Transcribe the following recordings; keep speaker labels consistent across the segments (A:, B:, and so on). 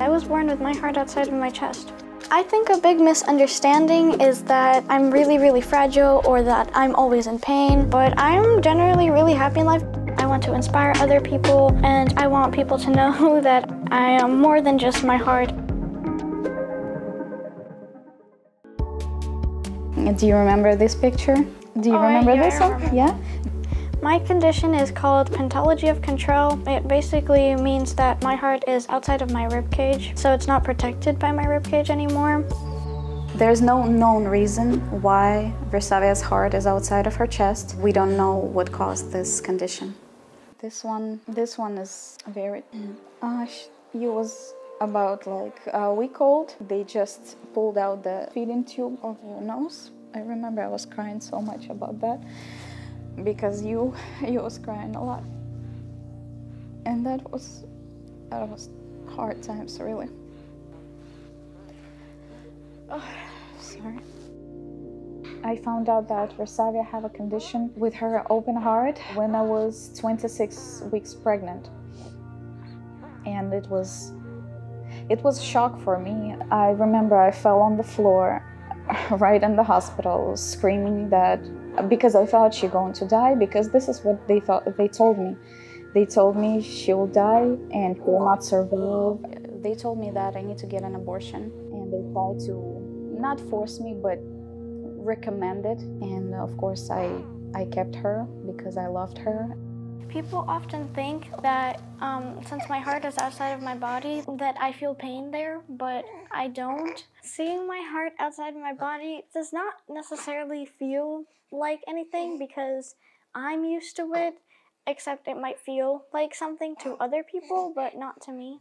A: I was born with my heart outside of my chest. I think a big misunderstanding is that I'm really, really fragile or that I'm always in pain, but I'm generally really happy in life. I want to inspire other people and I want people to know that I am more than just my heart.
B: Do you remember this picture? Do you
A: Oh,
B: remember
A: yeah,
B: this one? Yeah?
A: My condition is called pentalogy of Cantrell. It basically means that my heart is outside of my rib cage, so it's not protected by my rib cage anymore.
B: There's no known reason why Versavia's heart is outside of her chest. We don't know what caused this condition. This one, this one is very. Uh, you was about like a week old. They just pulled out the feeding tube of your nose. I remember I was crying so much about that because you, you was crying a lot, and that was, that was hard times really. Oh, sorry. I found out that Versavia have a condition with her open heart when I was 26 weeks pregnant. And it was it was a shock for me. I remember I fell on the floor right in the hospital screaming that because I thought she going to die because this is what they thought they told me. They told me she will die and will not survive. They told me that I need to get an abortion and they tried to not force me but recommend it and of course I I kept her because I loved her.
A: People often think that um, since my heart is outside of my body, that I feel pain there, but I don't. Seeing my heart outside of my body does not necessarily feel like anything because I'm used to it, except it might feel like something to other people, but not to me.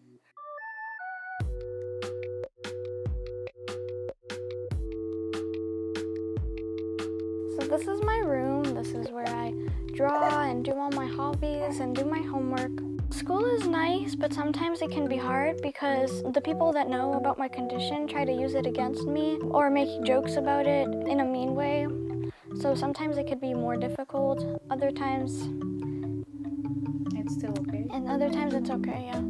A: This is my room. This is where I draw and do all my hobbies and do my homework. School is nice, but sometimes it can be hard because the people that know about my condition try to use it against me or make jokes about it in a mean way. So sometimes it could be more difficult. Other times,
B: It's still okay.
A: and other times it's okay, yeah.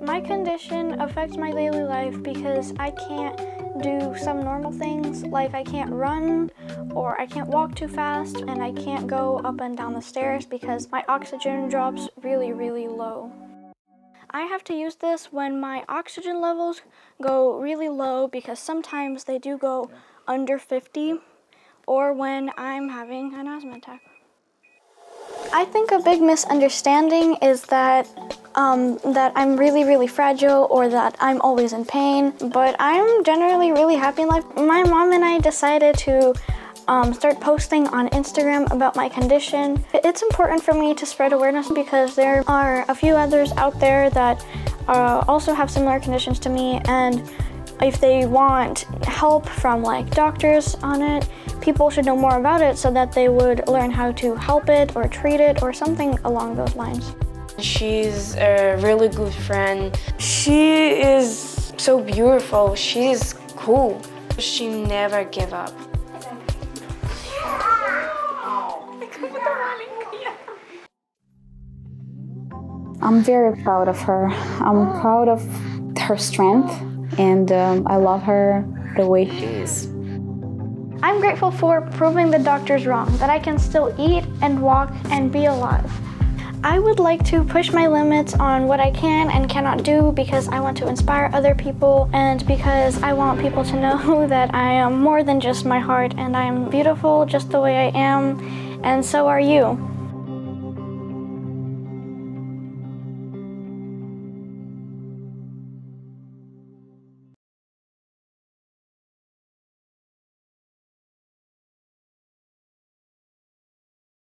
A: My condition affects my daily life because I can't do some normal things like I can't run or I can't walk too fast and I can't go up and down the stairs because my oxygen drops really, really low. I have to use this when my oxygen levels go really low because sometimes they do go under 50 or when I'm having an asthma attack. I think a big misunderstanding is that um, that I'm really, really fragile or that I'm always in pain. But I'm generally really happy in life. My mom and I decided to um, start posting on Instagram about my condition. It's important for me to spread awareness because there are a few others out there that uh, also have similar conditions to me and if they want help from like doctors on it, people should know more about it so that they would learn how to help it or treat it or something along those lines.
C: She's a really good friend. She is so beautiful. She's cool. She never give up.
B: I'm very proud of her. I'm proud of her strength, and um, I love her the way she is.
A: I'm grateful for proving the doctors wrong, that I can still eat and walk and be alive. I would like to push my limits on what I can and cannot do because I want to inspire other people and because I want people to know that I am more than just my heart and I am beautiful just the way I am, and so are you.